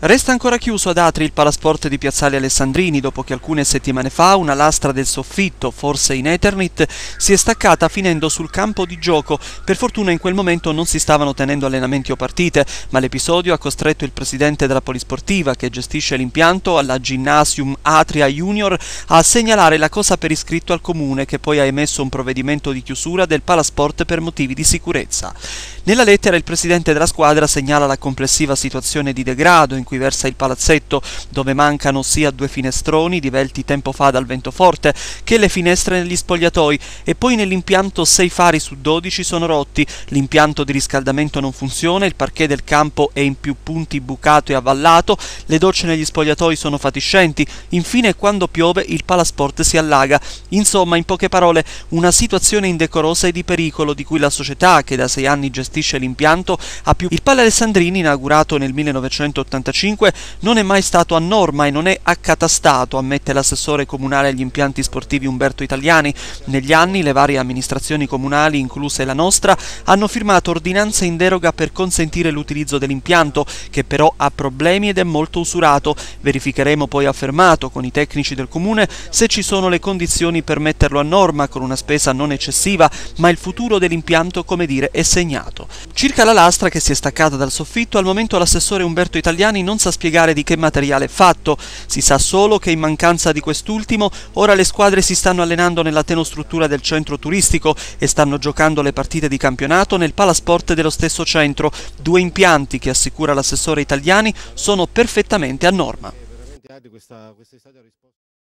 Resta ancora chiuso ad Atri il palasport di Piazzale Alessandrini dopo che alcune settimane fa una lastra del soffitto, forse in Eternit, si è staccata finendo sul campo di gioco. Per fortuna in quel momento non si stavano tenendo allenamenti o partite, ma l'episodio ha costretto il presidente della Polisportiva, che gestisce l'impianto alla Gymnasium Atria Junior, a segnalare la cosa per iscritto al comune, che poi ha emesso un provvedimento di chiusura del palasport per motivi di sicurezza. Nella lettera il presidente della squadra segnala la complessiva situazione di degrado in cui versa il palazzetto, dove mancano sia due finestroni divelti tempo fa dal vento forte, che le finestre negli spogliatoi, e poi nell'impianto 6 fari su 12 sono rotti, l'impianto di riscaldamento non funziona, il parquet del campo è in più punti bucato e avvallato, le docce negli spogliatoi sono fatiscenti, infine quando piove il palasport si allaga. Insomma, in poche parole, una situazione indecorosa e di pericolo di cui la società, che da sei anni gestisce l'impianto ha più. Il Pala Alessandrini, inaugurato nel 1985, non è mai stato a norma e non è accatastato, ammette l'assessore comunale agli impianti sportivi Umberto Italiani. Negli anni le varie amministrazioni comunali, incluse la nostra, hanno firmato ordinanze in deroga per consentire l'utilizzo dell'impianto, che però ha problemi ed è molto usurato. Verificheremo poi affermato con i tecnici del comune se ci sono le condizioni per metterlo a norma con una spesa non eccessiva, ma il futuro dell'impianto, come dire, è segnato. Circa la lastra che si è staccata dal soffitto, al momento l'assessore Umberto Italiani non sa spiegare di che materiale è fatto, si sa solo che in mancanza di quest'ultimo ora le squadre si stanno allenando nella tenostruttura del centro turistico e stanno giocando le partite di campionato nel palasport dello stesso centro, due impianti che assicura l'assessore Italiani sono perfettamente a norma.